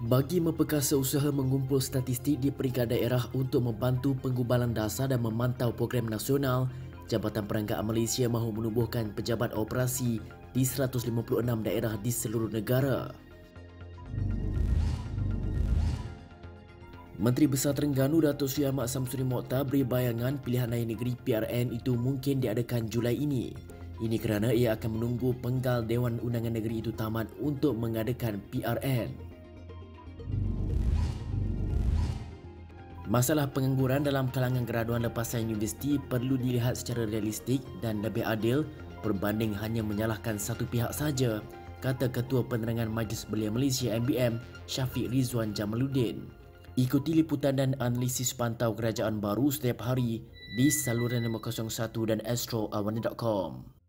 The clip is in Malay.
Bagi memperkasa usaha mengumpul statistik di peringkat daerah untuk membantu penggubalan dasar dan memantau program nasional, Jabatan Perangkat Malaysia mahu menubuhkan pejabat operasi di 156 daerah di seluruh negara. Menteri Besar Terengganu Datuk Seri Ahmad Samsudin Mokhtar beri bayangan pilihan raya negeri PRN itu mungkin diadakan Julai ini. Ini kerana ia akan menunggu penggal Dewan Undangan Negeri itu tamat untuk mengadakan PRN. Masalah pengangguran dalam kalangan graduan lepasan universiti perlu dilihat secara realistik dan lebih adil berbanding hanya menyalahkan satu pihak saja, kata Ketua Penerangan Majlis Belia Malaysia MBM Syafiq Rizwan Jamaluddin. Ikuti liputan dan analisis pantau kerajaan baru setiap hari di saluran 501 dan astroawana.com.